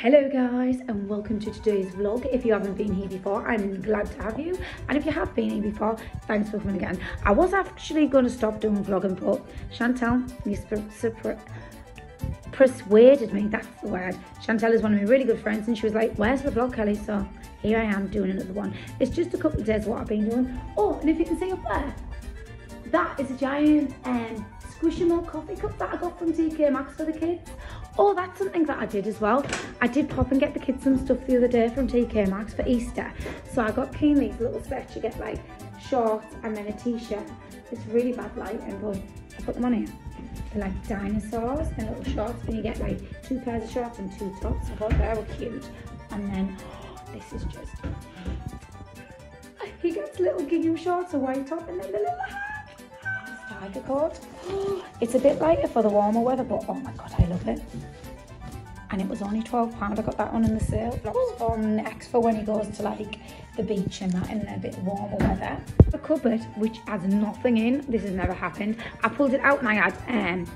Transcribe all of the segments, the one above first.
Hello guys and welcome to today's vlog. If you haven't been here before, I'm glad to have you. And if you have been here before, thanks for coming again. I was actually going to stop doing vlogging, but Chantal persuaded me, that's the word. Chantal is one of my really good friends and she was like, where's the vlog, Kelly? So here I am doing another one. It's just a couple of days what I've been doing. Oh, and if you can see up there, that is a giant um, Squishmallow coffee cup that I got from TK Maxx for the kids. Oh, that's something that I did as well. I did pop and get the kids some stuff the other day from TK Maxx for Easter. So I got Keen these little sets. You get like shorts and then a t-shirt. It's really bad lighting, but I put them on here. They're like dinosaurs and little shorts. And you get like two pairs of shorts and two tops. I thought they were cute. And then, oh, this is just... He gets little gingham shorts, a white top, and then the little hat tiger cord. It's a bit lighter for the warmer weather, but oh my god, I love it. And it was only £12. I got that one in the sale. Blocks for next for when he goes to like the beach and that in a bit warmer weather. The cupboard, which has nothing in, this has never happened. I pulled it out and I had um,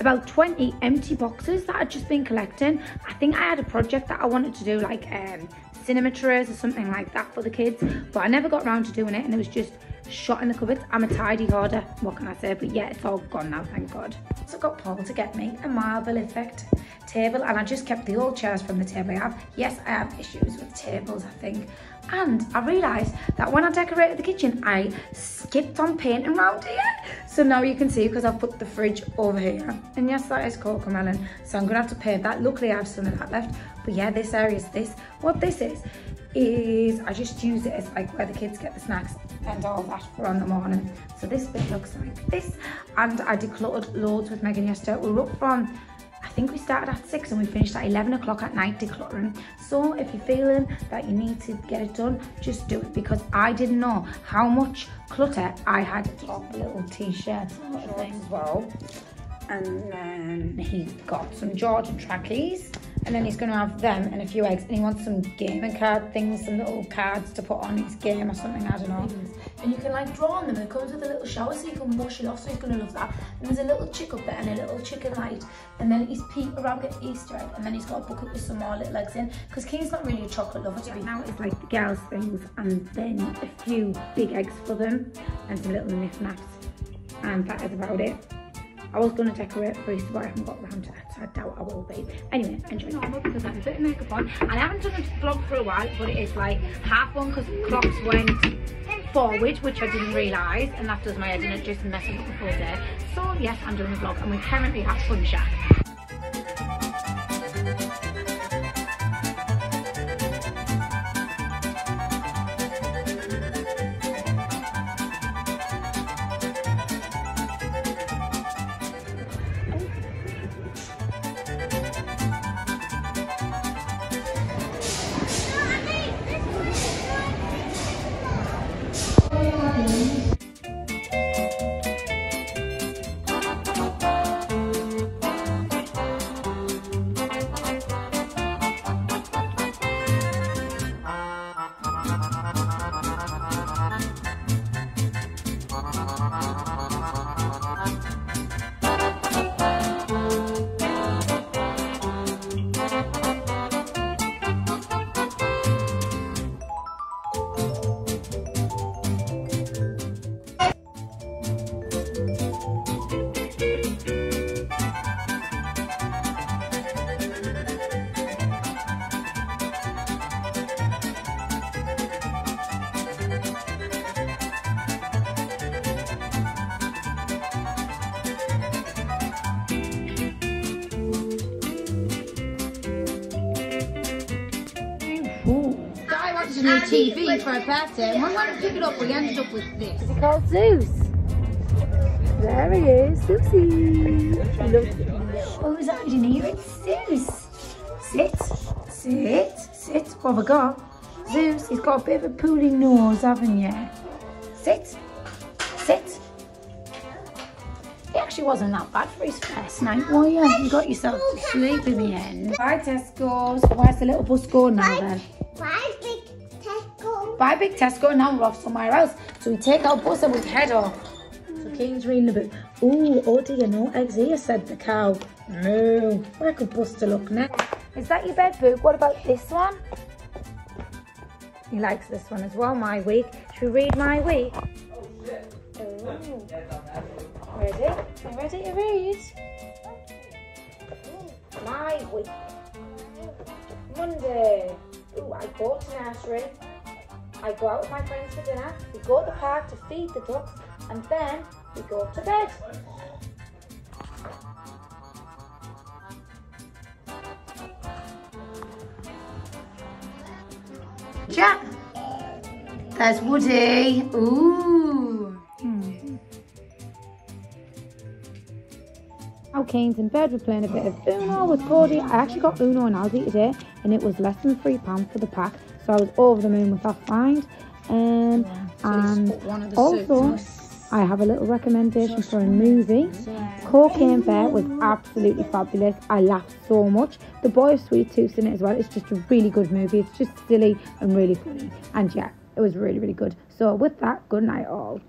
about 20 empty boxes that I'd just been collecting. I think I had a project that I wanted to do like um, cinema trays or something like that for the kids, but I never got around to doing it and it was just shot in the cupboards. I'm a tidy hoarder, what can I say? But yeah, it's all gone now, thank God. So I got Paul to get me a marble effect table and I just kept the old chairs from the table I have. Yes, I have issues with tables, I think. And I realised that when I decorated the kitchen, I skipped on painting around here. So now you can see because I've put the fridge over here. And yes, that is Cocomelon. So I'm going to have to paint that. Luckily, I have some of that left. But yeah, this area is this. What this is, is I just use it as like where the kids get the snacks and all that for on the morning. So this bit looks like this. And I decluttered loads with Megan yesterday. We were up from, I think we started at 6 and we finished at 11 o'clock at night decluttering. So if you're feeling that you need to get it done, just do it because I didn't know how much clutter I had. Top little t-shirt sort of as well. And then he got some Jordan trackies and then he's going to have them and a few eggs and he wants some gaming card things some little cards to put on his game or something I don't know. And you can like draw on them and it comes with a little shower so you can wash it off so he's going to love that. And there's a little chick up there and a little chicken light and then he's Peter Rabbit Easter egg and then he's got a bucket with some more little eggs in because King's not really a chocolate lover be now it's like the girls things and then a few big eggs for them and some little knick-knacks and that is about it I was going to decorate for but I haven't got around to that, so I doubt I will be. Anyway, enjoy normal because I have a bit of makeup on. And I haven't done a vlog for a while, but it is like half one because the clocks went forward, which I didn't realise, and that does my head and it just messing up the full day. So yes, I'm doing a vlog, and we're currently at Fun Shack. New TV for a and when we went to pick it up, we ended up with this. Is it called Zeus? There he is, Susie. Oh, is that in here? It's Zeus. Sit, sit, sit. What have I got? Zeus, he's got a bit of a poodle nose, haven't you? Sit, sit. He actually wasn't that bad for his first night, were you? You got yourself to sleep in the end. Bye, Tesco's. Where's the little bus going now then? Big Buy big Tesco and now we're off somewhere else. So we take our bus and we head off. So King's reading a bit. Ooh, oh dear, no eggs here, said the cow. No, where could Buster look next? Is that your bed book? What about this one? He likes this one as well, My Week. Should we read My Week? Oh, shit. Ooh. Ready? Are you ready to read? My Week. Monday. Ooh, I go to nursery. I go out with my friends for dinner. We go to the park to feed the ducks. And then we go to bed. Yeah. There's Woody. Ooh. Hmm. Our Kane's in bed. We're playing a bit of Uno with Cody. I actually got Uno and Aldi today, and it was less than three pounds for the pack. So I was over the moon with that find. Um, yeah, so and also, I have a little recommendation for a movie. Cocaine Bear was absolutely fabulous. I laughed so much. The Boy of Sweet Tooth in it as well. It's just a really good movie. It's just silly and really funny. And yeah, it was really, really good. So with that, good night all.